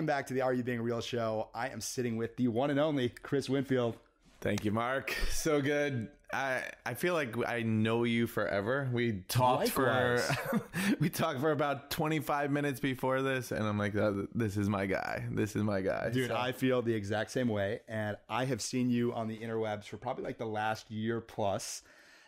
welcome back to the Are You Being Real show. I am sitting with the one and only Chris Winfield. Thank you, Mark. So good. I I feel like I know you forever. We talked Likewise. for we talked for about 25 minutes before this and I'm like "Uh, this is my guy. This is my guy. Dude, So- I feel the exact same way. And I have seen you on the interwebs for probably like the last year plus,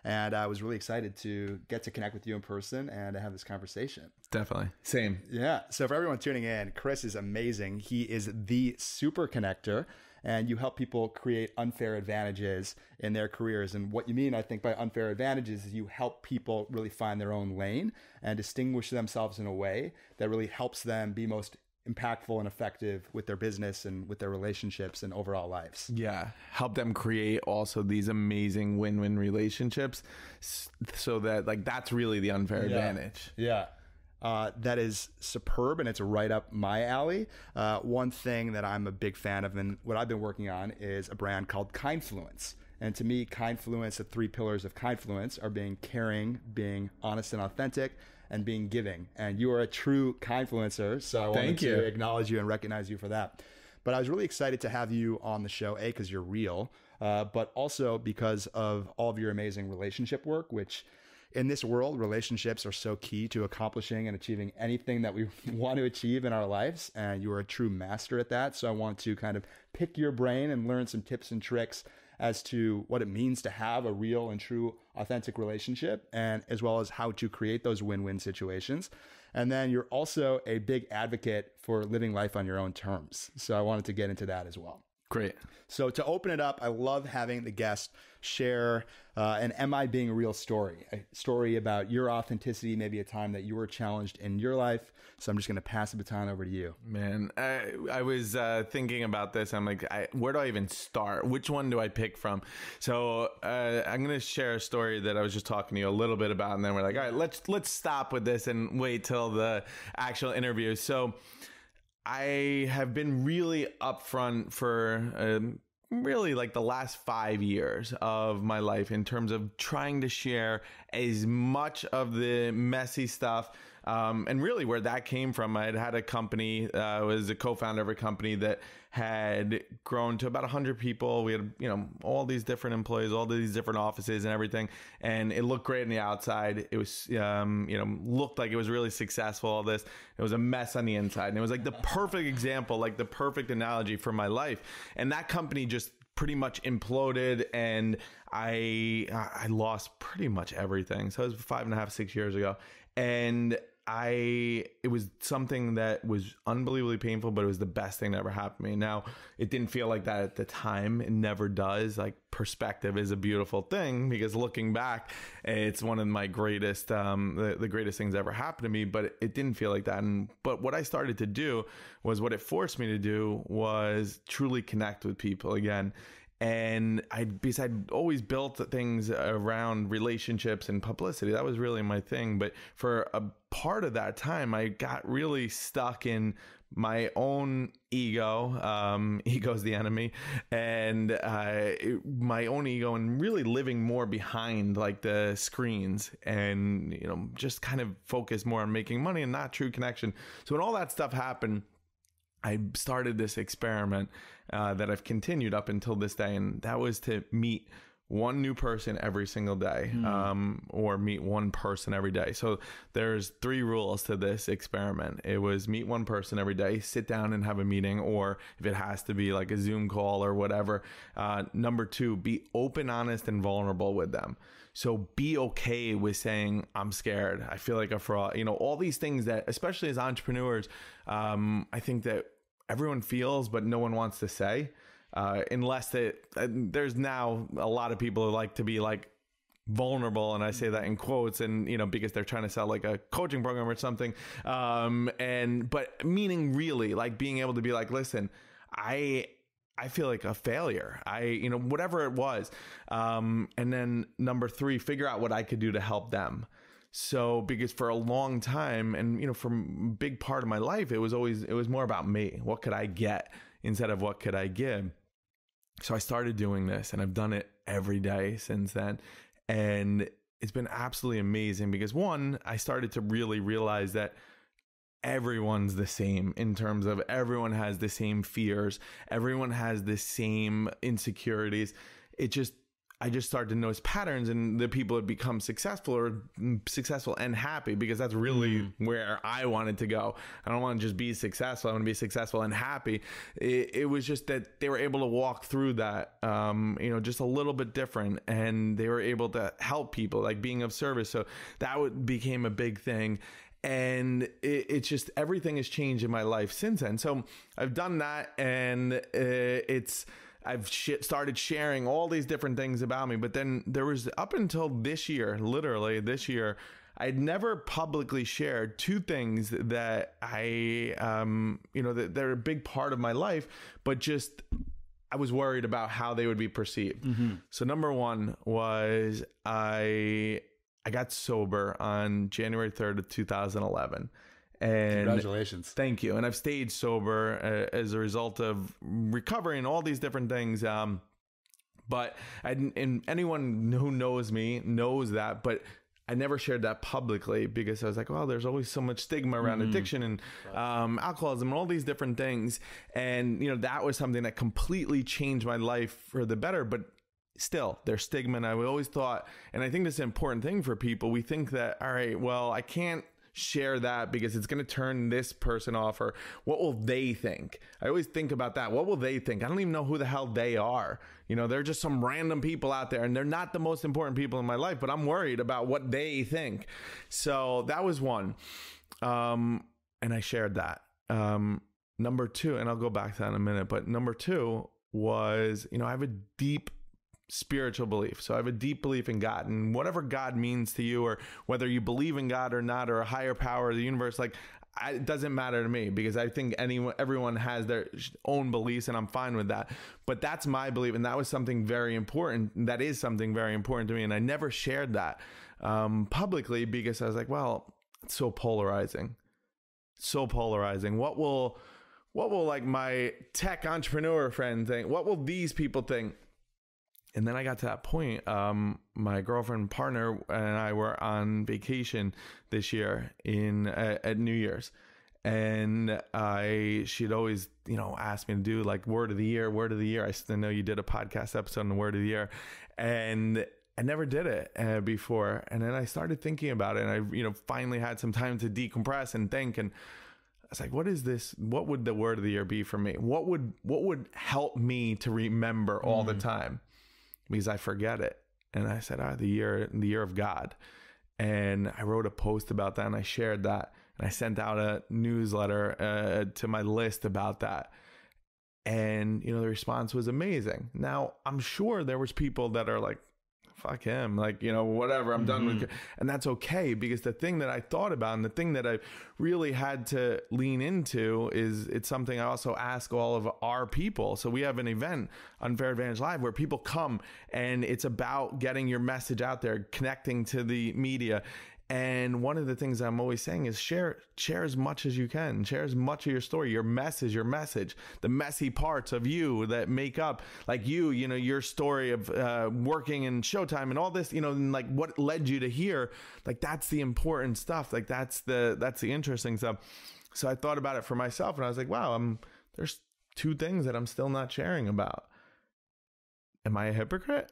And I was really excited to get to connect with you in person and to have this conversation. definitely. Same. Yeah. So for everyone tuning in, Chris is amazing. He is the super connector and you help people create unfair advantages in their careers. And what you mean, I think, by unfair advantages is you help people really find their own lane and distinguish themselves in a way that really helps them be most impactful and effective with their business and with their relationships and overall lives. Yeah, help them create also these amazing win-win relationships, so that like that's really the unfair Yeah. advantage. Yeah. Uh, that is superb and it's right up my alley. Uh, one thing that I'm a big fan of and what I've been working on is a brand called Kindfluence. And to me, Kindfluence, the three pillars of Kindfluence are being caring, being honest and authentic, and being giving. And you are a true Kindfluencer. So I wanted Thank to acknowledge you and recognize you for that. But I was really excited to have you on the show, A, because you're real, uh, but also because of all of your amazing relationship work, which in this world, relationships are so key to accomplishing and achieving anything that we want to achieve in our lives. And you are a true master at that. So I want to kind of pick your brain and learn some tips and tricks as to what it means to have a real and true authentic relationship and as well as how to create those win-win situations. And then you're also a big advocate for living life on your own terms. So I wanted to get into that as well. Great. So to open it up, I love having the guest share uh, an "Am I Being a Real" story, a story about your authenticity, maybe a time that you were challenged in your life. So I'm just going to pass the baton over to you. Man, I, I was uh, thinking about this. I'm like, I, where do I even start? Which one do I pick from? So uh, I'm gonna share a story that I was just talking to you a little bit about, and then we're like, all right, let's let's stop with this and wait till the actual interview. So I have been really upfront for. Um, Really, like the last five years of my life, in terms of trying to share as much of the messy stuff um, and really where that came from. I had had a company uh, I was a co-founder of a company that had grown to about 100 people. We had you know all these different employees all these different offices and everything. And it looked great on the outside. It was um, you know looked like it was really successful all this. It was a mess on the inside. And it was like the perfect example like the perfect analogy for my life. And that company just pretty much imploded and I I lost pretty much everything. So it was five and a half, six years ago. And I it was something that was unbelievably painful, but it was the best thing that ever happened to me. Now it didn't feel like that at the time. It never does. Like perspective is a beautiful thing because looking back, it's one of my greatest um the, the greatest things that ever happened to me, but it didn't feel like that. And but what I started to do was what it forced me to do was truly connect with people again and I because I'd always built things around relationships and publicity. That was really my thing. But for a part of that time, I got really stuck in my own ego. Um, ego's the enemy, and uh, my own ego, and really living more behind like the screens, and you know, just kind of focus more on making money and not true connection. So when all that stuff happened. I started this experiment uh, that I've continued up until this day, and that was to meet one new person every single day, um, or meet one person every day. So there's three rules to this experiment. It was meet one person every day, sit down and have a meeting, or if it has to be like a Zoom call or whatever. Uh, number two, be open, honest, and vulnerable with them. So be okay with saying, I'm scared. I feel like a fraud. You know, all these things that, especially as entrepreneurs, um, I think that everyone feels, but no one wants to say. Uh, unless that uh, there's now a lot of people who like to be like vulnerable and i say that in quotes and you know because they're trying to sell like a coaching program or something um and but meaning really like being able to be like listen i I feel like a failure. I, you know, whatever it was. Um, and then number three, figure out what I could do to help them. So, because for a long time, and you know, for big part of my life, it was always it was more about me. What could I get instead of what could I give? So I started doing this, and I've done it every day since then, and it's been absolutely amazing. Because one, I started to really realize that everyone's the same in terms of everyone has the same fears, everyone has the same insecurities. It just I just started to notice patterns and the people that become successful or successful and happy because that's really mm. where I wanted to go. I don't want to just be successful. I want to be successful and happy. It, it was just that they were able to walk through that, um, you know, just a little bit different and they were able to help people like being of service. So that would, became a big thing and it, it's just everything has changed in my life since then. So I've done that, and uh, it's I've sh- started sharing all these different things about me. But then there was up until this year, literally this year, I'd never publicly shared two things that I, um, you know, that they're a big part of my life, but just I was worried about how they would be perceived. Mm-hmm. So number one was I I got sober on January 3rd of 2011. And congratulations. Thank you. And I've stayed sober uh, as a result of recovering all these different things. Um, but I, and anyone who knows me knows that, but I never shared that publicly because I was like, well, there's always so much stigma around mm-hmm. addiction and um, alcoholism and all these different things. And, you know, that was something that completely changed my life for the better. But still there's stigma and i always thought and i think this is an important thing for people we think that all right well i can't share that because it's going to turn this person off or what will they think? I always think about that. What will they think? I don't even know who the hell they are. You know they're just some random people out there and they're not the most important people in my life but i'm worried about what they think. So that was one. Um and i shared that. Um number two and i'll go back to that in a minute but number two was you know i have a deep spiritual belief. So I have a deep belief in God and whatever God means to you, or whether you believe in God or not, or a higher power of the universe, like I, it doesn't matter to me because I think anyone, everyone has their own beliefs and I'm fine with that. But that's my belief. And that was something very important. That is something very important to me. And I never shared that um, publicly because I was like, well, it's so polarizing. so polarizing. What will, what will like my tech entrepreneur friend think? What will these people think? And then I got to that point. Um, my girlfriend partner and I were on vacation this year in at, at New Year's, and I she'd always you know ask me to do like word of the year, word of the year. I still know you did a podcast episode on the word of the year, and I never did it uh, before. And then I started thinking about it, and I you know finally had some time to decompress and think and. I was like, what is this? What would the word of the year be for me? What would what would help me to remember all mm. the time? Because I forget it. And I said, ah, the year, the year of God. And I wrote a post about that and I shared that. And I sent out a newsletter uh, to my list about that. And, you know, the response was amazing. Now, I'm sure there was people that are like, fuck him like you know whatever i'm mm-hmm. done with mm-hmm. and that's okay because the thing that i thought about and the thing that i really had to lean into is it's something i also ask all of our people so we have an event Unfair Advantage Live where people come and it's about getting your message out there connecting to the media and one of the things I'm always saying is share share as much as you can. Share as much of your story, your message, your message, the messy parts of you that make up like you, you know, your story of uh, working in Showtime and all this, you know, and like what led you to here. Like that's the important stuff. Like that's the that's the interesting stuff. So I thought about it for myself and I was like, wow, I'm there's two things that I'm still not sharing about. Am I a hypocrite?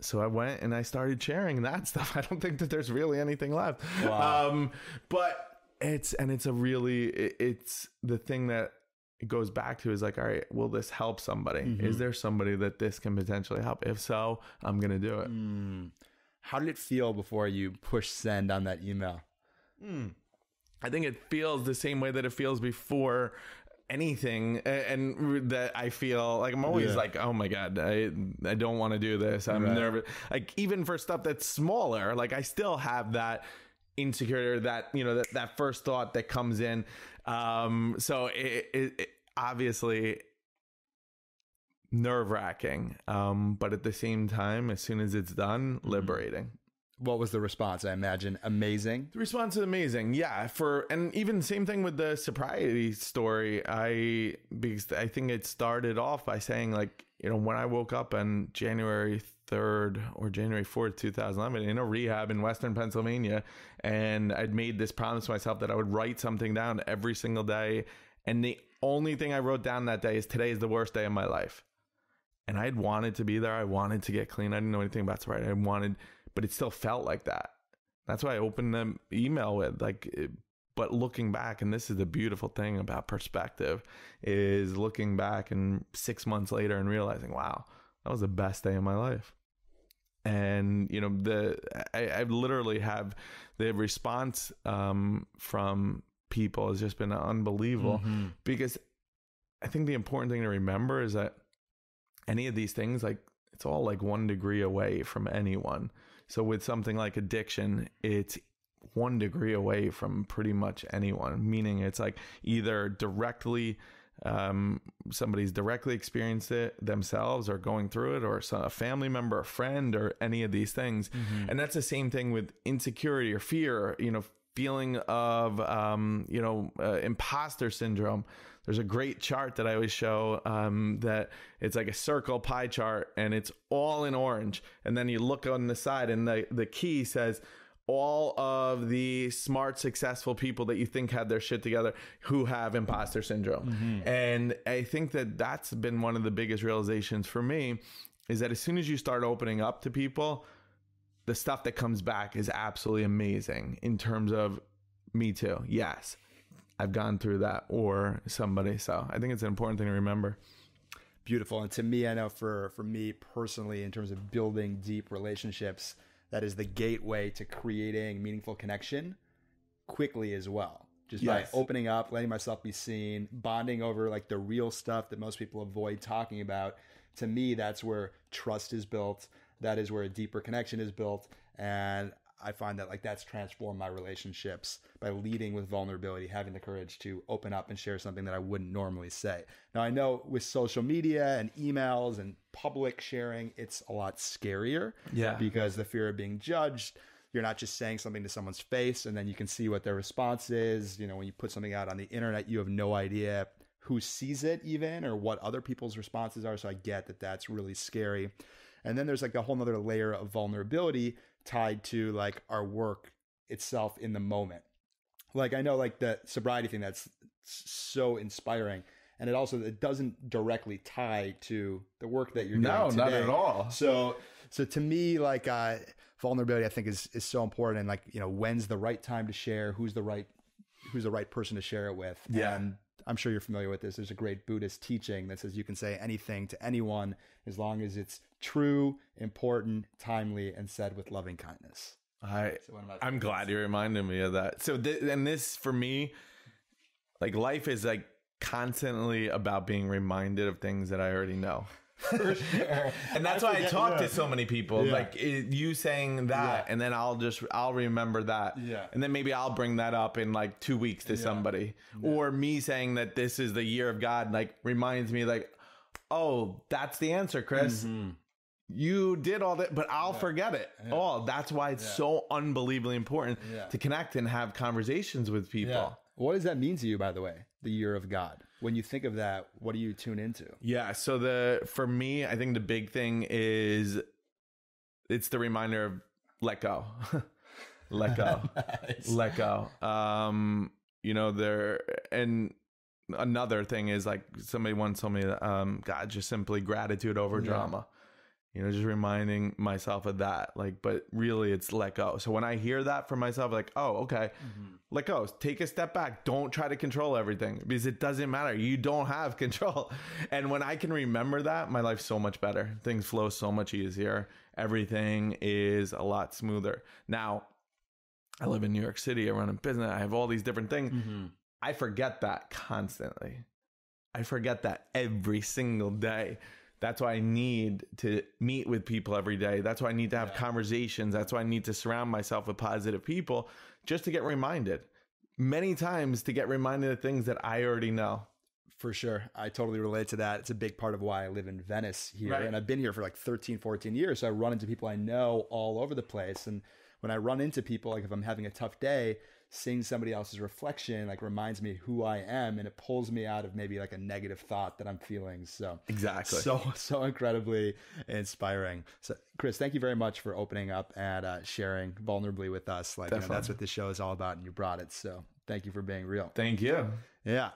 So I went and I started sharing that stuff. I don't think that there's really anything left. Wow. Um, but it's and it's a really it, it's the thing that it goes back to is like, all right, will this help somebody? Mm-hmm. Is there somebody that this can potentially help? If so, I'm gonna do it. Mm. How did it feel before you push send on that email? Mm. I think it feels the same way that it feels before anything and that I feel like I'm always yeah. like oh my god I I don't want to do this I'm right. nervous like even for stuff that's smaller like I still have that insecurity that you know that that first thought that comes in um so it, it, it obviously nerve wracking um but at the same time as soon as it's done mm-hmm. liberating what was the response? I imagine amazing. The response is amazing. Yeah, for and even same thing with the sobriety story. I because I think it started off by saying like you know when I woke up on January 3rd or January 4th, 2011, in a rehab in Western Pennsylvania. And I'd made this promise to myself that I would write something down every single day. And the only thing I wrote down that day is today is the worst day of my life. And I'd wanted to be there. I wanted to get clean. I didn't know anything about sobriety. I wanted, but it still felt like that. That's why I opened the email with like, but looking back, and this is the beautiful thing about perspective, is looking back and six months later and realizing, wow, that was the best day of my life. And you know, the I, I literally have the response um, from people has just been unbelievable Mm-hmm. because I think the important thing to remember is that any of these things, like it's all like one degree away from anyone. So with something like addiction, it's one degree away from pretty much anyone, meaning it's like either directly um, somebody's directly experienced it themselves or going through it or a family member, a friend, or any of these things. And that's the same thing with insecurity or fear, you know, feeling of, um, you know, uh, imposter syndrome. There's a great chart that I always show um, that it's like a circle pie chart and it's all in orange. And then you look on the side and the, the key says, all of the smart, successful people that you think had their shit together who have imposter syndrome. And I think that that's been one of the biggest realizations for me is that as soon as you start opening up to people, the stuff that comes back is absolutely amazing in terms of me too. Yes, I've gone through that or somebody. So I think it's an important thing to remember. beautiful and to me i know for for me personally in terms of building deep relationships that is the gateway to creating meaningful connection quickly as well just Yes. by opening up letting myself be seen bonding over like the real stuff that most people avoid talking about to me that's where trust is built that is where a deeper connection is built and i find that like that's transformed my relationships by leading with vulnerability having the courage to open up and share something that i wouldn't normally say. Now i know with social media and emails and public sharing it's a lot scarier Yeah. because the fear of being judged you're not just saying something to someone's face and then you can see what their response is. You know when you put something out on the internet you have no idea who sees it even or what other people's responses are. So i get that that's really scary. And then there's like a whole nother layer of vulnerability tied to like our work itself in the moment like i know like the sobriety thing that's so inspiring and it also it doesn't directly tie to the work that you're No, doing not at all. so so to me like uh vulnerability i think is is so important and like you know when's the right time to share who's the right who's the right person to share it with Yeah. and i'm sure you're familiar with this there's a great buddhist teaching that says you can say anything to anyone as long as it's true important timely and said with loving kindness I So one of my I'm glad you reminded me of that. So th- and this for me, like life is like constantly about being reminded of things that I already know. for sure And that's why I talk to so many people. Yeah. Like it, you saying that, Yeah. and then I'll just I'll remember that. Yeah. And then maybe I'll bring that up in like two weeks to somebody, or me saying that this is the year of God, like reminds me like, oh, that's the answer, Chris. Mm-hmm. You did all that, but I'll forget it. Oh, that's why it's so unbelievably important Yeah. to connect and have conversations with people. Yeah. What does that mean to you, by the way? The year of God. When you think of that, what do you tune into? Yeah. So the for me, I think the big thing is it's the reminder of let go. let go. let go. Um, you know, there and another thing is like somebody once told me that um God just simply gratitude over Yeah. drama. You know, just reminding myself of that. Like, but really it's let go. So when I hear that from myself, like, oh, okay, mm-hmm. let go. Take a step back. Don't try to control everything because it doesn't matter. You don't have control. And when I can remember that, my life's so much better. Things flow so much easier. Everything is a lot smoother. Now, I live in New York City. I run a business. I have all these different things. Mm-hmm. I forget that constantly. I forget that every single day. That's why I need to meet with people every day. That's why I need to have conversations. That's why I need to surround myself with positive people just to get reminded. Many times to get reminded of things that I already know. For sure. I totally relate to that. It's a big part of why I live in Venice here. Right. And I've been here for like 13, 14 years. So I run into people I know all over the place. And when I run into people, like if I'm having a tough day, seeing somebody else's reflection like reminds me who I am and it pulls me out of maybe like a negative thought that I'm feeling. So exactly. So so incredibly inspiring. So Chris, thank you very much for opening up and uh, sharing vulnerably with us. Like you know, that's what this show is all about and you brought it. So thank you for being real. Thank you. Yeah.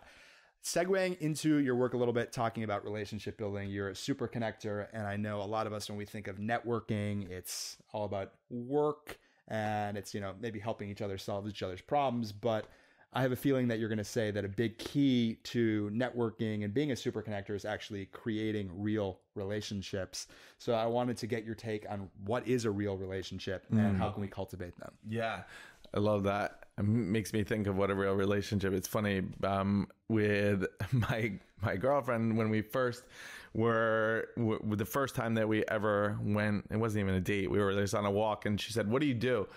Segueing into your work a little bit, talking about relationship building, you're a super connector. And I know a lot of us, when we think of networking, it's all about work and it's, you know, maybe helping each other solve each other's problems. But I have a feeling that you're going to say that a big key to networking and being a super connector is actually creating real relationships. So I wanted to get your take on what is a real relationship and mm. how can we cultivate them? Yeah. I love that. Makes me think of what a real relationship. It's funny um, with my my girlfriend when we first were w- the first time that we ever went. It wasn't even a date. We were just on a walk, and she said, "What do you do?"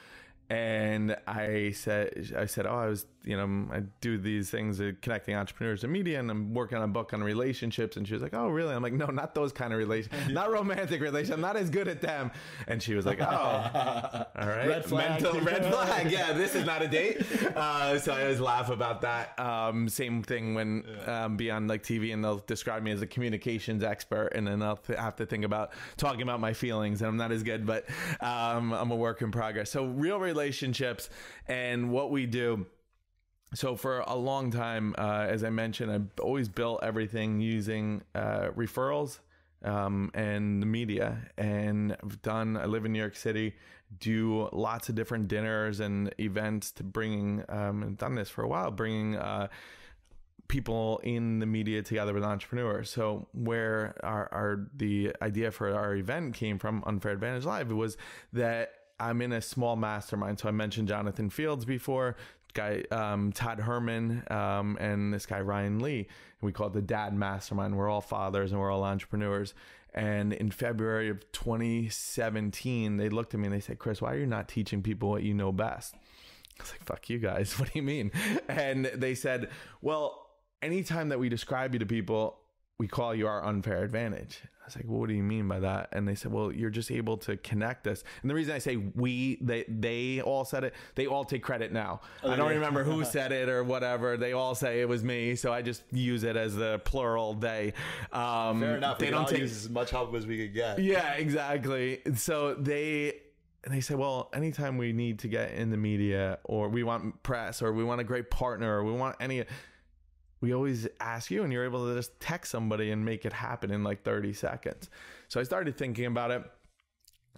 And I said, I said, oh, I was, you know, I do these things uh, connecting entrepreneurs to media, and I'm working on a book on relationships. And she was like, oh, really? I'm like, no, not those kind of relations, not romantic relations. I'm not as good at them. And she was like, oh, all right, red flag, mental red flag. Yeah, this is not a date. Uh, so I always laugh about that. Um, same thing when um, be on like TV and they'll describe me as a communications expert, and then I'll th- have to think about talking about my feelings, and I'm not as good, but um, I'm a work in progress. So real relationships and what we do. So for a long time, uh, as I mentioned, I've always built everything using uh, referrals um, and the media. And I've done. I live in New York City. Do lots of different dinners and events to bringing. Um, and done this for a while, bringing. Uh, people in the media together with entrepreneurs. So where our, our the idea for our event came from, Unfair Advantage Live, was that I'm in a small mastermind. So I mentioned Jonathan Fields before, guy um, Todd Herman, um, and this guy Ryan Lee. And we call it the Dad Mastermind. We're all fathers and we're all entrepreneurs. And in February of 2017, they looked at me and they said, "Chris, why are you not teaching people what you know best?" I was like, "Fuck you guys. What do you mean?" And they said, "Well, anytime that we describe you to people, we call you our unfair advantage." I was like, well, what do you mean by that? And they said, well, you're just able to connect us. And the reason I say we, they, they all said it, they all take credit now. Oh, I don't yeah. remember who said it or whatever. They all say it was me. So I just use it as the plural they. Um, Fair enough. They we don't take as much help as we could get. Yeah, exactly. So they, and they say, well, anytime we need to get in the media or we want press or we want a great partner or we want any, we always ask you and you're able to just text somebody and make it happen in like 30 seconds. So I started thinking about it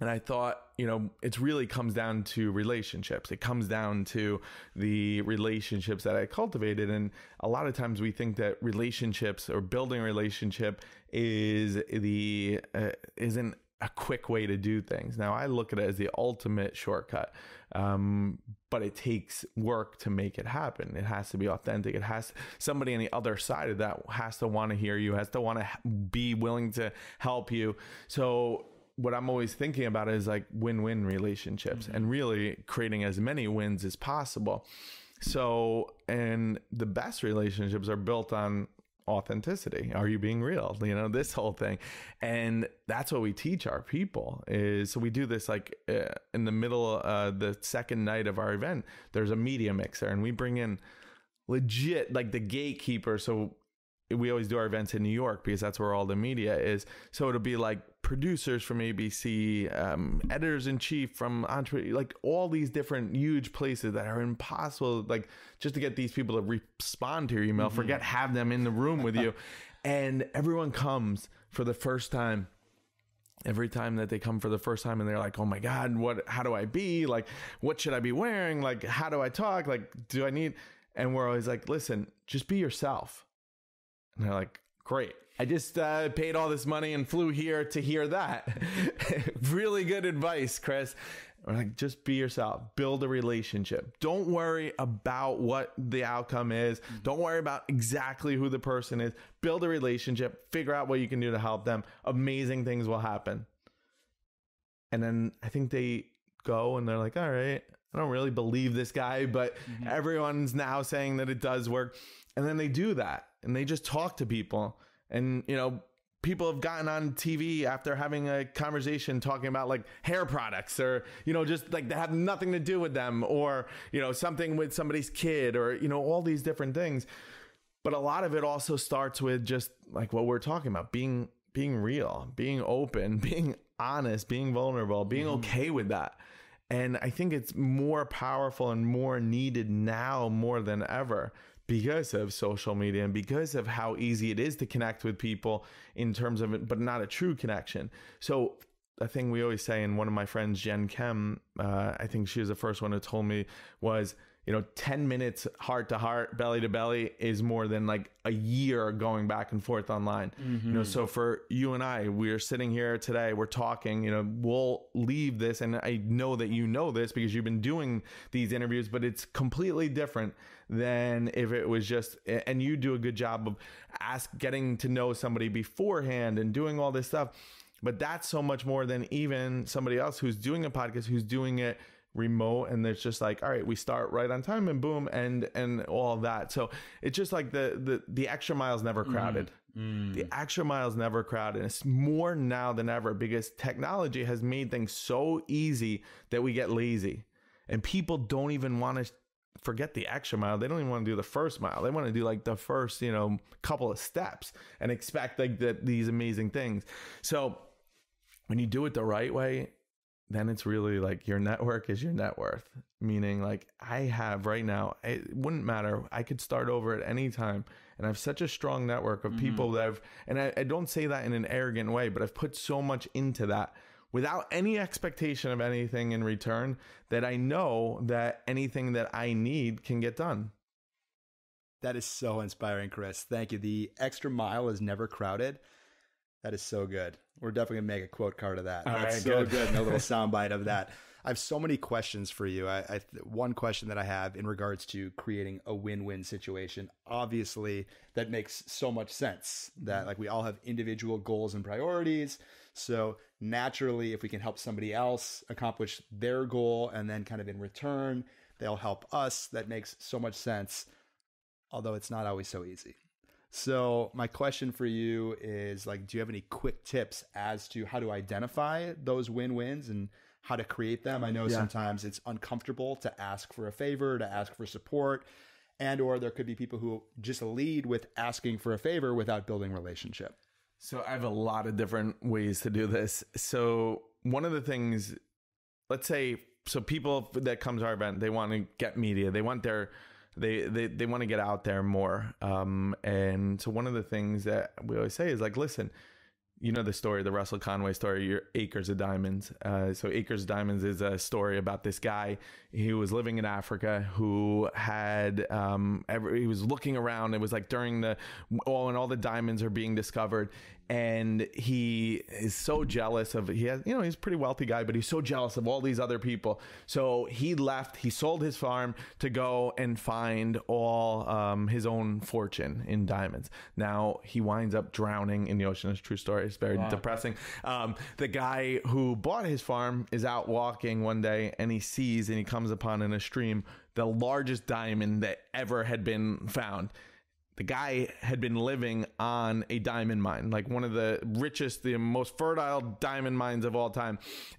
and I thought, you know, it really comes down to relationships. It comes down to the relationships that I cultivated. And a lot of times we think that relationships or building a relationship is the, uh, isn't a quick way to do things. Now I look at it as the ultimate shortcut. Um, but it takes work to make it happen. It has to be authentic. It has somebody on the other side of that has to want to hear you, has to want to be willing to help you. So what I'm always thinking about is like win-win relationships mm-hmm. and really creating as many wins as possible. So, and the best relationships are built on authenticity. Are you being real? You know this whole thing. And that's what we teach our people is so we do this like uh, in the middle uh the second night of our event there's a media mixer and we bring in legit like the gatekeeper. So we always do our events in New York because that's where all the media is. So it'll be like producers from ABC, um, editors in chief from like all these different huge places that are impossible, like just to get these people to respond to your email. Mm-hmm. Forget have them in the room with you, and everyone comes for the first time every time that they come for the first time and they're like, "Oh my god, what how do I be? Like what should I be wearing? Like how do I talk? Like do I need?" And we're always like, "Listen, just be yourself." And they're like, great. I just uh, paid all this money and flew here to hear that. really good advice, Chris. We're like, just be yourself, build a relationship. Don't worry about what the outcome is. Mm-hmm. Don't worry about exactly who the person is. Build a relationship, figure out what you can do to help them. Amazing things will happen. And then I think they go and they're like, all right, I don't really believe this guy, but mm-hmm. everyone's now saying that it does work. And then they do that and they just talk to people and you know people have gotten on TV after having a conversation talking about like hair products or, you know, just like they have nothing to do with them or, you know, something with somebody's kid or, you know, all these different things. But a lot of it also starts with just like what we're talking about being being real, being open, being honest, being vulnerable, being mm-hmm. okay with that. And I think it's more powerful and more needed now more than ever because of social media and because of how easy it is to connect with people in terms of it, but not a true connection. So a thing we always say, and one of my friends, Jen Kem, uh, I think she was the first one who told me was, you know, 10 minutes heart to heart, belly to belly is more than like a year going back and forth online. Mm-hmm. You know, so for you and I, we're sitting here today, we're talking, you know, we'll leave this. And I know that you know this because you've been doing these interviews, but it's completely different than if it was just, and you do a good job of ask, getting to know somebody beforehand and doing all this stuff. But that's so much more than even somebody else who's doing a podcast, who's doing it remote and it's just like all right we start right on time and boom and and all that. So it's just like the the the extra miles never mm, crowded. Mm. the extra miles never crowded. It's more now than ever because technology has made things so easy that we get lazy. And people don't even want to forget the extra mile. They don't even want to do the first mile. They want to do like the first you know couple of steps and expect like that these amazing things. So when you do it the right way then it's really like your network is your net worth. Meaning, like, I have right now, it wouldn't matter. I could start over at any time. And I have such a strong network of mm-hmm. people that I've, and I, I don't say that in an arrogant way, but I've put so much into that without any expectation of anything in return that I know that anything that I need can get done. That is so inspiring, Chris. Thank you. The extra mile is never crowded. That is so good. We're definitely gonna make a quote card of that. All That's right, so good. good. And a little soundbite of that. I have so many questions for you. I, I, one question that I have in regards to creating a win-win situation. Obviously, that makes so much sense. That like we all have individual goals and priorities. So naturally, if we can help somebody else accomplish their goal, and then kind of in return they'll help us, that makes so much sense. Although it's not always so easy. So my question for you is like, do you have any quick tips as to how to identify those win-wins and how to create them? I know yeah. sometimes it's uncomfortable to ask for a favor, to ask for support, and or there could be people who just lead with asking for a favor without building relationship. So I have a lot of different ways to do this. So one of the things, let's say, so people that come to our event, they want to get media, they want their they they, they want to get out there more. Um, and so one of the things that we always say is like, listen, you know the story, the Russell Conwell story, your Acres of Diamonds. Uh, so Acres of Diamonds is a story about this guy he was living in Africa who had um, every, he was looking around. It was like during the oh, and all the diamonds are being discovered, and he is so jealous of he has you know he's a pretty wealthy guy but he's so jealous of all these other people. So he left he sold his farm to go and find all um, his own fortune in diamonds. Now he winds up drowning in the ocean. It's true story. It's very wow. depressing. Um, the guy who bought his farm is out walking one day and he sees and he comes upon in a stream the largest diamond that ever had been found the guy had been living on a diamond mine, like one of the richest, the most fertile diamond mines of all time.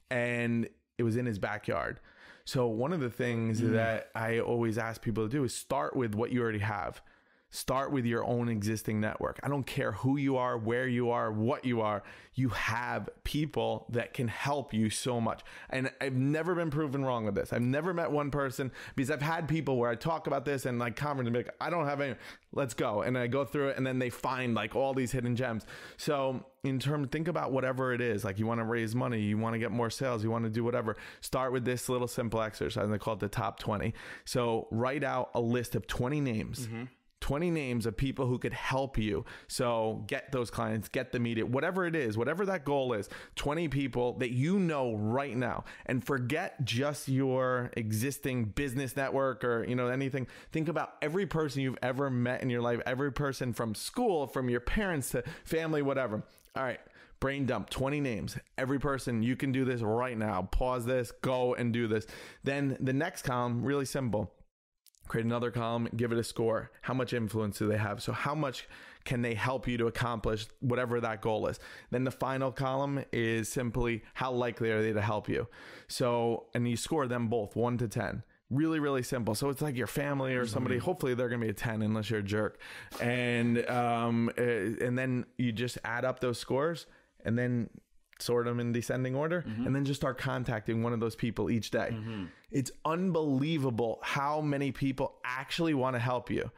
And it was in his backyard. So, one of the things mm. that I always ask people to do is start with what you already have. Start with your own existing network. I don't care who you are, where you are, what you are. You have people that can help you so much. And I've never been proven wrong with this. I've never met one person because I've had people where I talk about this and like conference and be like, I don't have any, let's go. And I go through it and then they find like all these hidden gems. So in terms, think about whatever it is. Like you want to raise money, you want to get more sales, you want to do whatever. Start with this little simple exercise. They call it the top 20. So write out a list of 20 names. Mm-hmm 20 names of people who could help you. So get those clients, get the media, whatever it is, whatever that goal is, 20 people that you know right now and forget just your existing business network or, you know, anything. Think about every person you've ever met in your life, every person from school, from your parents to family, whatever. All right brain dump 20 names every person you can do this right now pause this go and do this then the next column really simple create another column, give it a score. How much influence do they have? So, how much can they help you to accomplish whatever that goal is? Then the final column is simply how likely are they to help you? So, and you score them both one to 10. Really, really simple. So it's like your family or somebody. Hopefully, they're gonna be a ten, unless you're a jerk. And um, uh, and then you just add up those scores, and then sort them in descending order, mm-hmm. and then just start contacting one of those people each day. Mm-hmm. It's unbelievable how many people actually want to help you.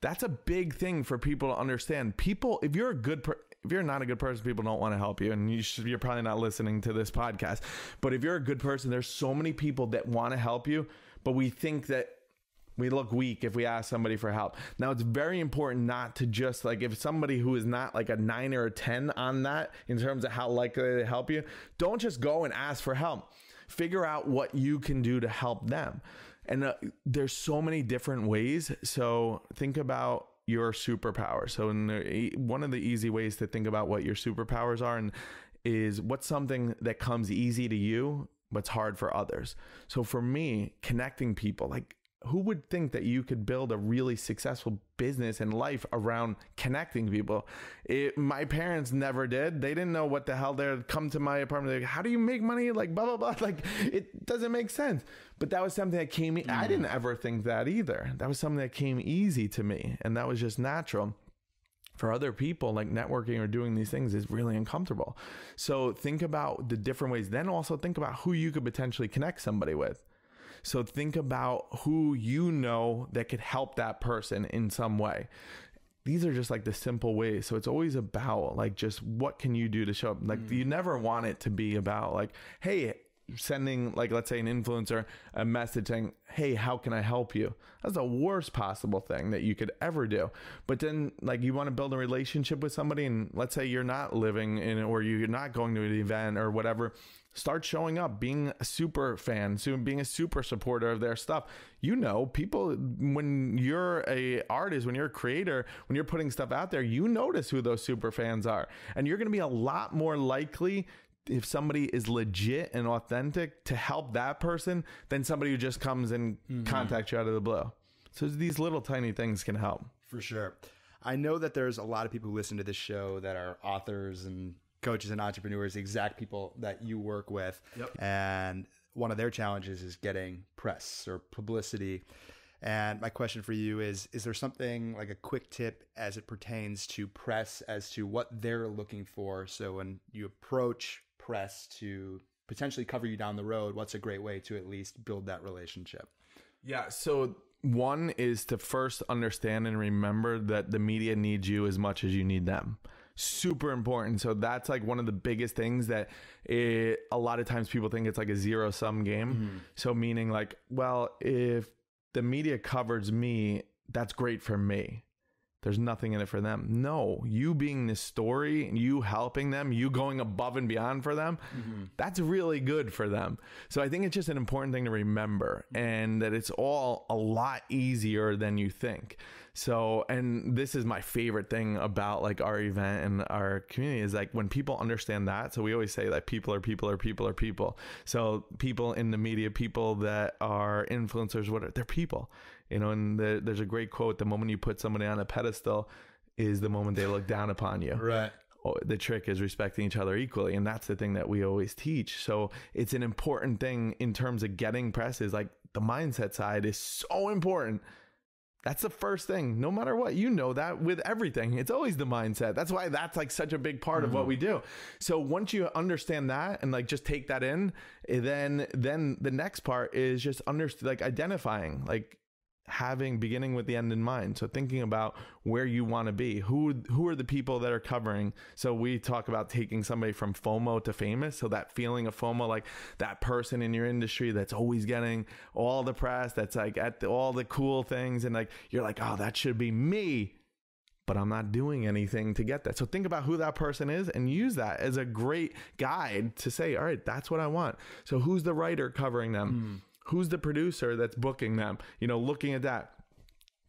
That's a big thing for people to understand. People, if you're a good per- if you're not a good person, people don't want to help you, and you should, you're probably not listening to this podcast. But if you're a good person, there's so many people that want to help you, but we think that we look weak if we ask somebody for help. Now, it's very important not to just like if somebody who is not like a nine or a 10 on that in terms of how likely they help you, don't just go and ask for help. Figure out what you can do to help them. And uh, there's so many different ways. So think about your superpower. So in the, one of the easy ways to think about what your superpowers are and is what's something that comes easy to you but's hard for others. So for me, connecting people, like who would think that you could build a really successful business and life around connecting people? It, my parents never did. They didn't know what the hell they'd come to my apartment. Like, how do you make money? Like, blah, blah, blah. Like, it doesn't make sense. But that was something that came, I mm. didn't ever think that either. That was something that came easy to me. And that was just natural for other people like networking or doing these things is really uncomfortable so think about the different ways then also think about who you could potentially connect somebody with so think about who you know that could help that person in some way. These are just like the simple ways. So it's always about like just what can you do to show up? Like you mm. never want it to be about like hey sending like let's say an influencer a message saying hey how can i help you? That's the worst possible thing that you could ever do. But then like you want to build a relationship with somebody and let's say you're not living in or you're not going to an event or whatever start showing up being a super fan soon being a super supporter of their stuff you know people when you're a artist when you're a creator when you're putting stuff out there you notice who those super fans are and you're going to be a lot more likely if somebody is legit and authentic to help that person than somebody who just comes and mm-hmm. contacts you out of the blue. So these little tiny things can help. For sure. I know that there's a lot of people who listen to this show that are authors and coaches and entrepreneurs, the exact people that you work with. Yep. And one of their challenges is getting press or publicity. And my question for you is Is there something like a quick tip as it pertains to press as to what they're looking for? So when you approach press to potentially cover you down the road, what's a great way to at least build that relationship? Yeah. So one is to first understand and remember that the media needs you as much as you need them. Super important. So that's like one of the biggest things that it, a lot of times people think it's like a zero sum game. Mm-hmm. So meaning like, well, if the media covers me, that's great for me. There's nothing in it for them. No, you being this story, you helping them, you going above and beyond for them, mm-hmm. that's really good for them. So I think it's just an important thing to remember and that it's all a lot easier than you think. So, and this is my favorite thing about like our event and our community is like when people understand that. So we always say that people are people are people are people. So people in the media, people that are influencers, what are, they're people, you know, and the, there's a great quote, the moment you put somebody on a pedestal is the moment they look down upon you. Right. oh, the trick is respecting each other equally and that's the thing that we always teach. So it's an important thing in terms of getting press is like the mindset side is so important. That's the first thing no matter what. You know that with everything. It's always the mindset. That's why that's like such a big part of what we do. So once you understand that and like just take that in eh, then then the next part is just under like identifying like having beginning with the end in mind so thinking about where you want to be who who are the people that are covering so we talk about taking somebody from fomo to famous so that feeling of fomo like that person in your industry that's always getting all the press that's like at the, all the cool things and like you're like oh that should be me but I'm not doing anything to get that. So think about who that person is and use that as a great guide to say, all right, that's what I want. So who's the writer covering them? Hmm. Who's the producer that's booking them? You know, looking at that.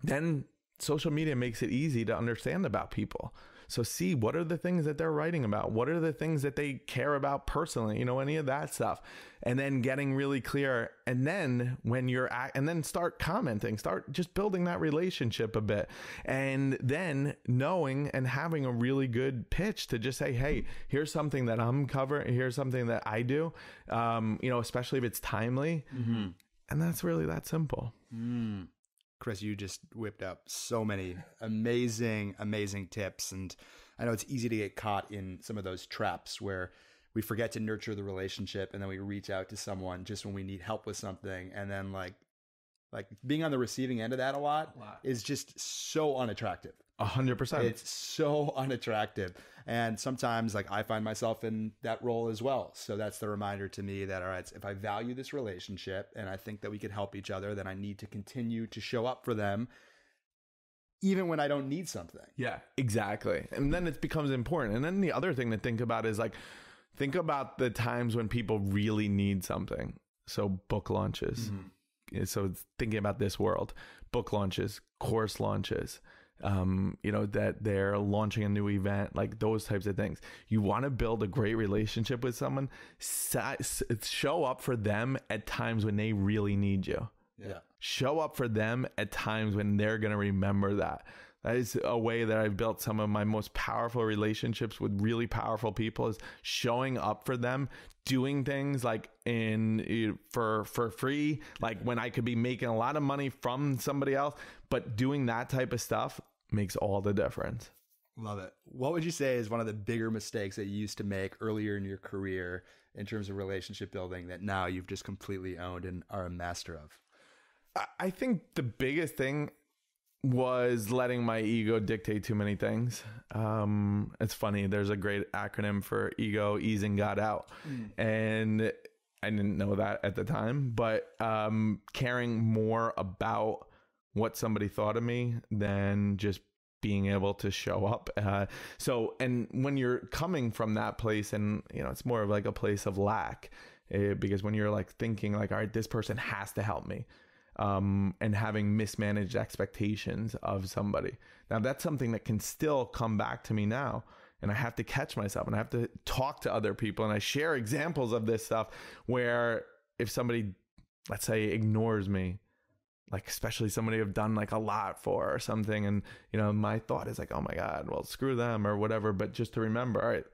Then social media makes it easy to understand about people. So see what are the things that they're writing about? What are the things that they care about personally? You know, any of that stuff. And then getting really clear. And then when you're at, and then start commenting, start just building that relationship a bit. And then knowing and having a really good pitch to just say, hey, here's something that I'm covering. Here's something that I do. Um, you know, especially if it's timely. Mm-hmm. And that's really that simple. Mm. Chris, you just whipped up so many amazing, amazing tips. And I know it's easy to get caught in some of those traps where we forget to nurture the relationship and then we reach out to someone just when we need help with something. And then like like being on the receiving end of that a lot, is just so unattractive. A hundred percent. It's so unattractive. And sometimes like I find myself in that role as well. So that's the reminder to me that all right, if I value this relationship and I think that we could help each other, then I need to continue to show up for them even when I don't need something. Yeah, exactly. And then it becomes important. And then the other thing to think about is like think about the times when people really need something. So book launches. Mm-hmm so thinking about this world, book launches, course launches, um, you know, that they're launching a new event, like those types of things. You want to build a great relationship with someone, show up for them at times when they really need you. Yeah. Show up for them at times when they're going to remember that. That is a way that I've built some of my most powerful relationships with really powerful people is showing up for them, doing things like in for for free, like when I could be making a lot of money from somebody else, but doing that type of stuff makes all the difference. Love it. What would you say is one of the bigger mistakes that you used to make earlier in your career in terms of relationship building that now you've just completely owned and are a master of? I think the biggest thing was letting my ego dictate too many things. Um, it's funny. There's a great acronym for ego, easing got out, mm. and I didn't know that at the time. But um, caring more about what somebody thought of me than just being able to show up. Uh, so, and when you're coming from that place, and you know, it's more of like a place of lack, uh, because when you're like thinking like, all right, this person has to help me um, and having mismanaged expectations of somebody. Now, that's something that can still come back to me now. And I have to catch myself and I have to talk to other people. And I share examples of this stuff where if somebody, let's say, ignores me, like especially somebody I've done like a lot for or something, and you know, my thought is like, oh my God, well, screw them or whatever. But just to remember, all right,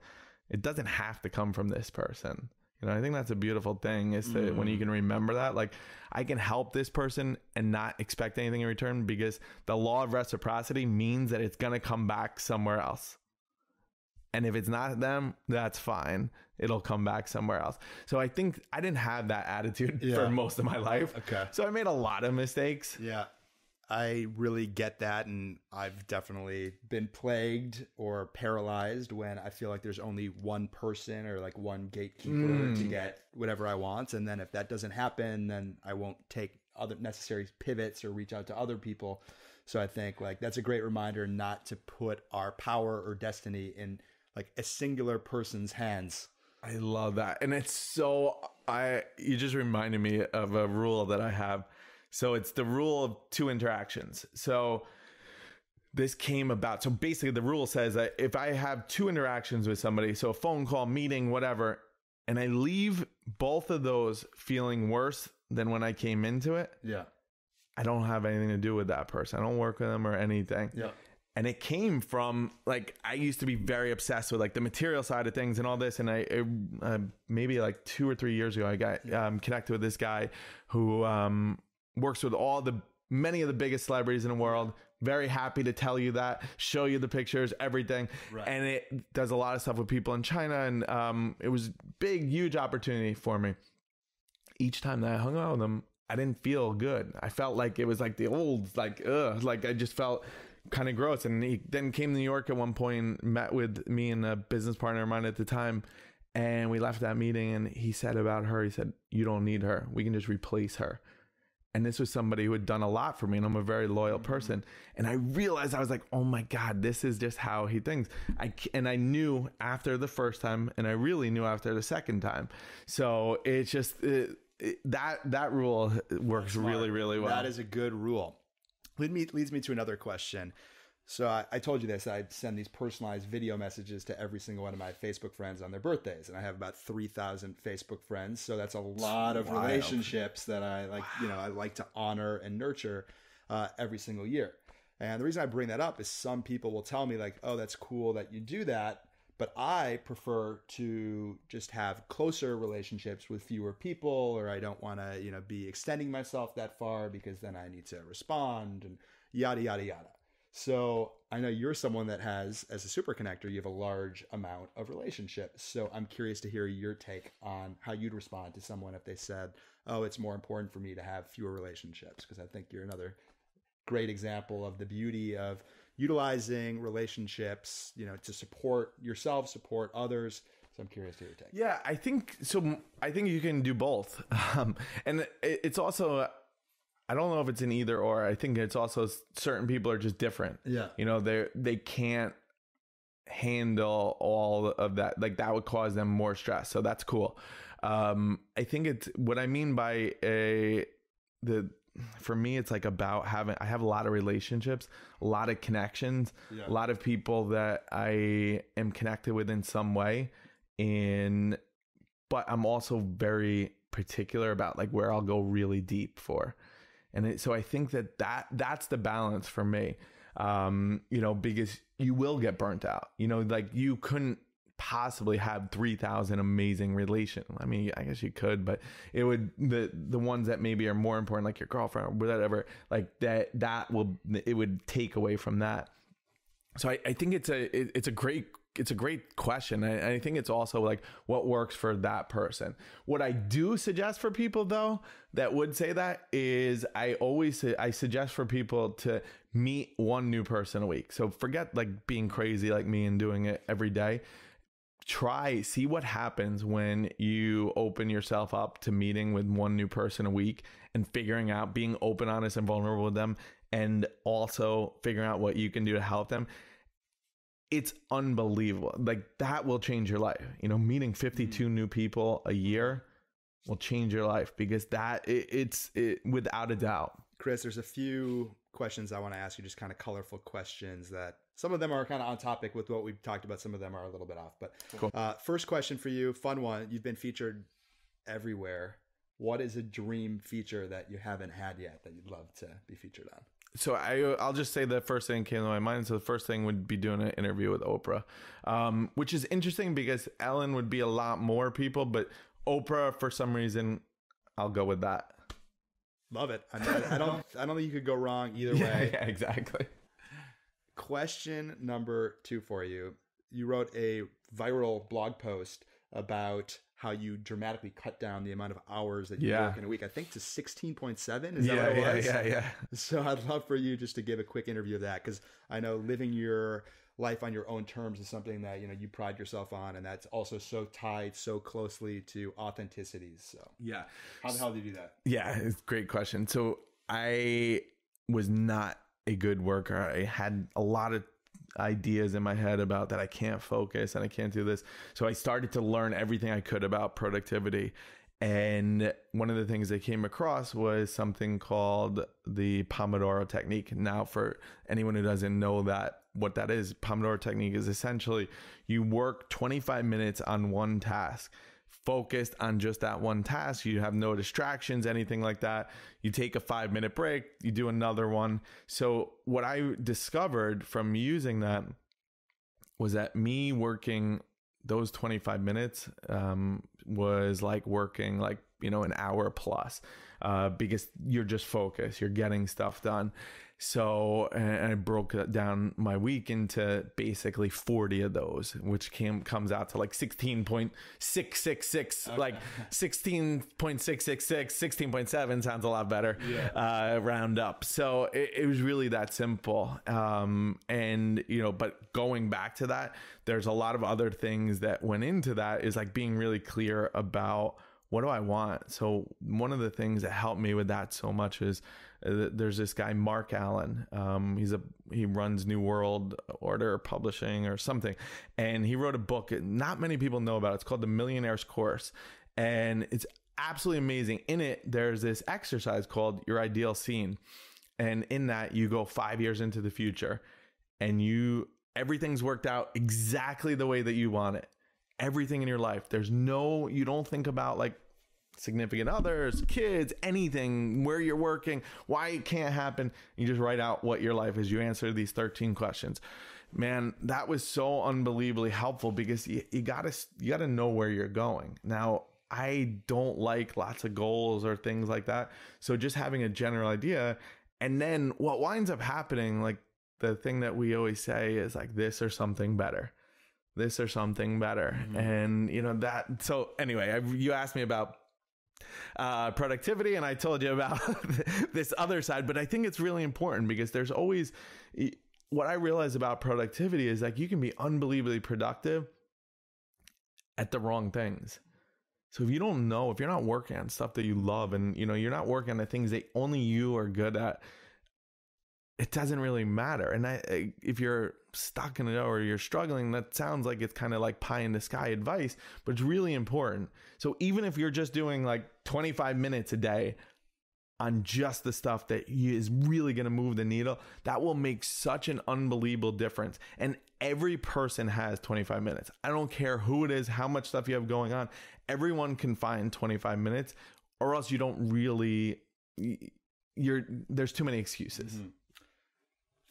it doesn't have to come from this person. You know, I think that's a beautiful thing is that mm. when you mm. can remember that, like I can help this person and not expect anything in return because the law of reciprocity means that it's going to come back somewhere else. And if it's not them, that's fine. It'll come back somewhere else. So I think I didn't have that attitude yeah. for most of my life. Okay. So I made a lot of mistakes. Yeah. I really get that. And I've definitely been plagued or paralyzed when I feel like there's only one person or like one gatekeeper mm. to get whatever I want. And then if that doesn't happen, then I won't take other necessary pivots or reach out to other people. So I think like that's a great reminder not to put our power or destiny in like a singular person's hands. I love that. And it's so I you just reminded me of a rule that I have so it's the rule of two interactions. So this came about. So basically, the rule says that if I have two interactions with somebody, so a phone call, meeting, whatever, and I leave both of those feeling worse than when I came into it, yeah, I don't have anything to do with that person. I don't work with them or anything. Yeah. And it came from like I used to be very obsessed with like the material side of things and all this. And I, uh, maybe like two or three years ago, I got um, connected with this guy who um, works with all the many of the biggest celebrities in the world. Very happy to tell you that, show you the pictures, everything, right. and it does a lot of stuff with people in China, and um, it was big, huge opportunity for me. Each time that I hung out with him, I didn't feel good. I felt like it was like the old, like ugh, like I just felt kind of gross. And he then came to New York at one point, met with me and a business partner of mine at the time, and we left that meeting. And he said about her, he said, "You don't need her. We can just replace her." and this was somebody who had done a lot for me and i'm a very loyal mm-hmm. person and i realized i was like oh my god this is just how he thinks i and i knew after the first time and i really knew after the second time so it's just it, it, that that rule works really really well that is a good rule lead me leads me to another question So I, I told you this. I send these personalized video messages to every single one of my Facebook friends on their birthdays, and I have about three thousand Facebook friends. So that's a lot of wild. relationships that I like. You know, I like to honor and nurture uh, every single year. And the reason I bring that up is some people will tell me like, "Oh, that's cool that you do that," but I prefer to just have closer relationships with fewer people, or I don't want to, you know, be extending myself that far because then I need to respond and yada yada yada. So I know you're someone that has, as a super connector, you have a large amount of relationships. So I'm curious to hear your take on how you'd respond to someone if they said, "Oh, it's more important for me to have fewer relationships," because I think you're another great example of the beauty of utilizing relationships, you know, to support yourself, support others. So I'm curious to hear your take. Yeah, I think so. I think you can do both, um, and it, it's also. I don't know if it's an either or. I think it's also certain people are just different. Yeah. You know, they they can't handle all of that. Like that would cause them more stress. So that's cool. Um, I think it's what I mean by a the for me it's like about having I have a lot of relationships, a lot of connections, Yeah. a lot of people that I am connected with in some way in but I'm also very particular about like where I'll go really deep for. And it, so I think that that that's the balance for me. Um, you know, because you will get burnt out. You know, like you couldn't possibly have 3000 amazing relations. I mean, I guess you could, but it would the the ones that maybe are more important like your girlfriend or whatever, like that that will it would take away from that. So I, I think it's a it, it's a great it's a great question. I, I think it's also like what works for that person. What I do suggest for people though that would say that is I always I suggest for people to meet one new person a week. So forget like being crazy like me and doing it every day. Try see what happens when you open yourself up to meeting with one new person a week and figuring out being open, honest, and vulnerable with them, and also figuring out what you can do to help them it's unbelievable. Like that will change your life. You know, meeting 52 mm-hmm. new people a year will change your life because that it, it's it, without a doubt. Chris, there's a few questions I want to ask you, just kind of colorful questions that some of them are kind of on topic with what we've talked about. Some of them are a little bit off. But Cool. uh, first question for you, fun one. You've been featured everywhere. What is a dream feature that you haven't had yet that you'd love to be featured on? So I I'll just say the first thing came to my mind. So the first thing would be doing an interview with Oprah, um, which is interesting because Ellen would be a lot more people, but Oprah for some reason I'll go with that. Love it. I, mean, I don't. I don't think you could go wrong either Yeah, way. yeah, exactly. Question number two for you. You wrote a viral blog post about how you dramatically cut down the amount of hours that you Yeah. work in a week. I think to sixteen point seven. Is that Yeah, what it yeah, was? yeah, yeah. So I'd love for you just to give a quick interview of that because I know living your life on your own terms is something that you know you pride yourself on, and that's also so tied so closely to authenticity. So Yeah. how the hell do you do that? Yeah, it's a great question. So I was not a good worker. I had a lot of ideas in my head about that I can't focus and I can't do this. So I started to learn everything I could about productivity. And one of the things I came across was something called the Pomodoro technique. Now, for anyone who doesn't know that, what that is, Pomodoro technique is essentially you work 25 minutes on one task focused on just that one task. You have no distractions, anything like that. You take a five minute break, you do another one. So, what I discovered from using that was that me working those 25 minutes um, was like working like, you know, an hour plus uh, because you're just focused, you're getting stuff done. So, and I broke down my week into basically 40 of those, which came comes out to like 16.666, like 16.666, 16.7 sounds a lot better. Uh, round up. So it, it was really that simple. Um, and, you know, but going back to that, there's a lot of other things that went into that is like being really clear about what do I want? So one of the things that helped me with that so much is uh, there's this guy Mark Allen. Um, he's a he runs New World Order Publishing or something, and he wrote a book. Not many people know about. It. It's called The Millionaire's Course, and it's absolutely amazing. In it, there's this exercise called Your Ideal Scene, and in that you go five years into the future. and you everything's worked out exactly the way that you want it. Everything in your life. There's no you don't think about like significant others, kids, anything, where you're working, why it can't happen. You just write out what your life is. You answer these 13 questions. Man, that was so unbelievably helpful because you, you gotta you gotta know where you're going. Now, I don't like lots of goals or things like that. So just having a general idea. And then what winds up happening, like the thing that we always say is like this or something better. This or something better. Mm-hmm. And you know that so anyway, I, you asked me about uh, productivity and I told you about this other side, but I think it's really important because there's always what I realize about productivity is like you can be unbelievably productive at the wrong things. So if you don't know, if you're not working on stuff that you love and you know you're not working on the things that only you are good at, it doesn't really matter. And I, if you're stuck in it or you're struggling, that sounds like it's kind of like pie in the sky advice, but it's really important. So even if you're just doing like 25 minutes a day on just the stuff that is really going to move the needle, that will make such an unbelievable difference. And every person has 25 minutes. I don't care who it is, how much stuff you have going on. Everyone can find 25 minutes or else you don't really you're there's too many excuses. Mm-hmm.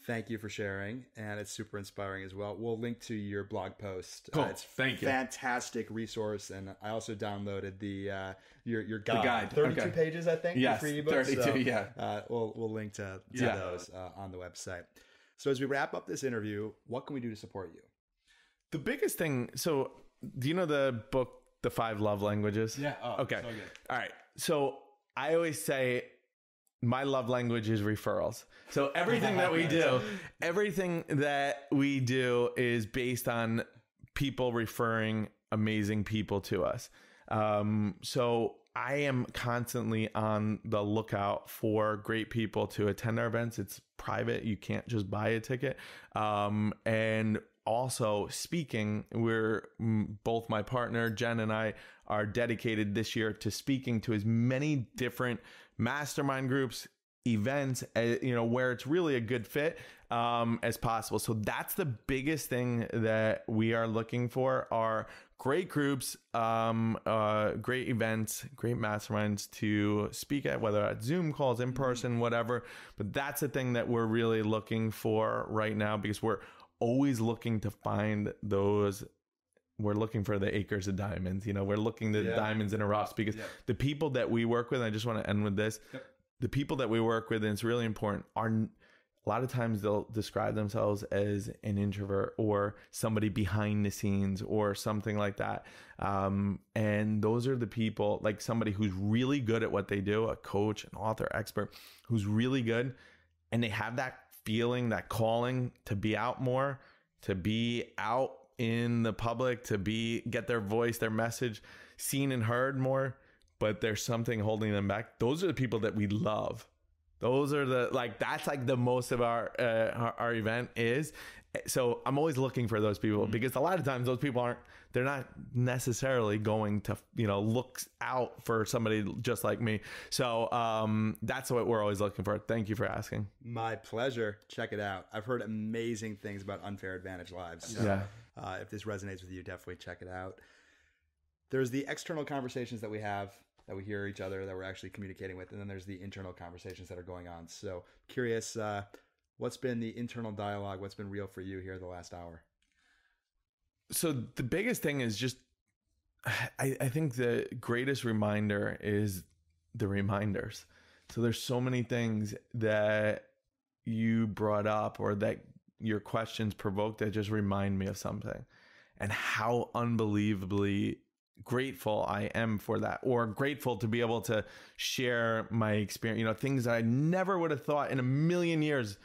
Thank you for sharing, and it's super inspiring as well. We'll link to your blog post. Uh, cool. Uh, it's Thank you. Fantastic resource, and I also downloaded the uh, your your guide. The guide. Thirty-two okay. pages, I think. Yes, thirty-two. So, yeah. Uh, we'll we'll link to, to yeah. those uh, on the website. So as we wrap up this interview, what can we do to support you? The biggest thing. So, do you know the book, The Five Love Languages? Yeah. Oh, okay. So All right. So I always say my love language is referrals. So everything that we do, everything that we do is based on people referring amazing people to us. Um, so I am constantly on the lookout for great people to attend our events. It's private; you can't just buy a ticket. Um, and also speaking, we're both my partner Jen and I are dedicated this year to speaking to as many different mastermind groups, events, uh, you know, where it's really a good fit um, as possible. So that's the biggest thing that we are looking for are great groups, um, uh, great events, great masterminds to speak at, whether at Zoom calls, in person, whatever. But that's the thing that we're really looking for right now because we're always looking to find those we're looking for the acres of diamonds. You know, we're looking the yeah. diamonds in a rough because yeah. the people that we work with, I just want to end with this. Yep. The people that we work with, and it's really important, are a lot of times they'll describe themselves as an introvert or somebody behind the scenes or something like that. Um, and those are the people, like somebody who's really good at what they do, a coach, an author, expert, who's really good, and they have that feeling, that calling to be out more, to be out in the public to be get their voice, their message seen and heard more, but there's something holding them back. Those are the people that we love. Those are the like that's like the most of our uh, our, our event is. So I'm always looking for those people mm-hmm. because a lot of times those people aren't they're not necessarily going to you know look out for somebody just like me so um, that's what we're always looking for thank you for asking my pleasure check it out i've heard amazing things about unfair advantage lives so, yeah uh, if this resonates with you definitely check it out. There's the external conversations that we have that we hear each other that we're actually communicating with and then there's the internal conversations that are going on. So curious uh, what's been the internal dialogue? What's been real for you here the last hour? So the biggest thing is just I, I think the greatest reminder is the reminders. So there's so many things that you brought up or that your questions provoked that just remind me of something and how unbelievably grateful I am for that or grateful to be able to share my experience, you know, things that I never would have thought in a million years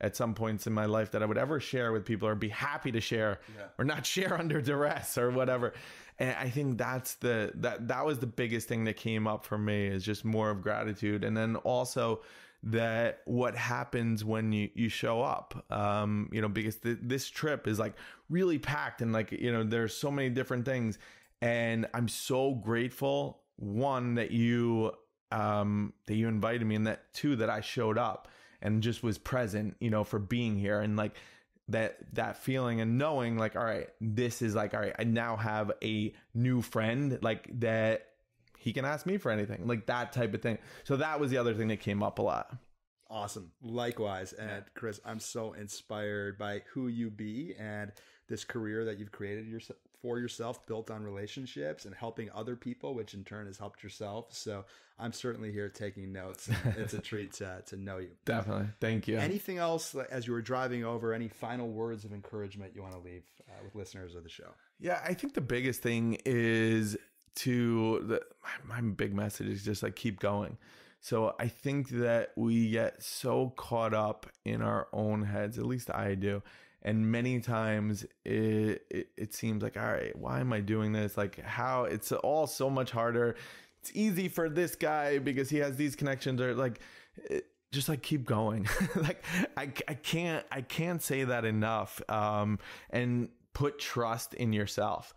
at some points in my life that I would ever share with people or be happy to share yeah. or not share under duress or whatever. And I think that's the that that was the biggest thing that came up for me is just more of gratitude and then also that what happens when you you show up um you know because th- this trip is like really packed and like you know there's so many different things and I'm so grateful one that you um that you invited me and that two that I showed up and just was present, you know, for being here. And like that that feeling and knowing like all right this is like all right i now have a new friend like that he can ask me for anything like that type of thing so that was the other thing that came up a lot Awesome. Likewise. And Chris, I'm so inspired by who you be and this career that you've created yourself for yourself, built on relationships and helping other people, which in turn has helped yourself. So I'm certainly here taking notes. it's a treat to, to know you. definitely thank you Anything else as you were driving over? Any final words of encouragement you want to leave uh, with listeners of the show? Yeah, I think the biggest thing is to the my, my big message is just like keep going. So I think that we get so caught up in our own heads, at least I do. And many times it, it, it seems like, all right, why am I doing this? Like how it's all so much harder. It's easy for this guy because he has these connections or like, it, just like keep going. like I, I can't, I can't say that enough. Um, and put trust in yourself.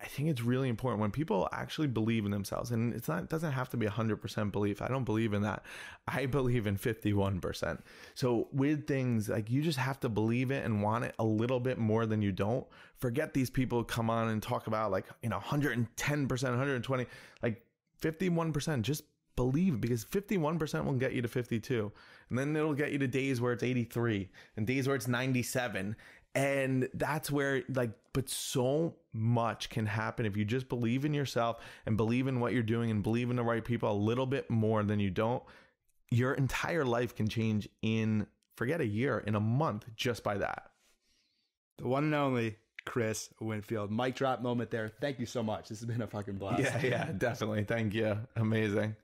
I think it's really important when people actually believe in themselves, and it's not it doesn't have to be hundred percent belief. I don't believe in that. I believe in fifty one percent. So with things like you just have to believe it and want it a little bit more than you don't. Forget these people come on and talk about like you know hundred and ten percent, hundred and twenty, like fifty one percent. Just believe because 51% will get you to 52 and then it'll get you to days where it's 83 and days where it's 97 and that's where like but so much can happen if you just believe in yourself and believe in what you're doing and believe in the right people a little bit more than you don't your entire life can change in forget a year in a month just by that The one and only Chris Winfield. Mic drop moment there. Thank you so much. This has been a fucking blast. yeah yeah definitely thank you amazing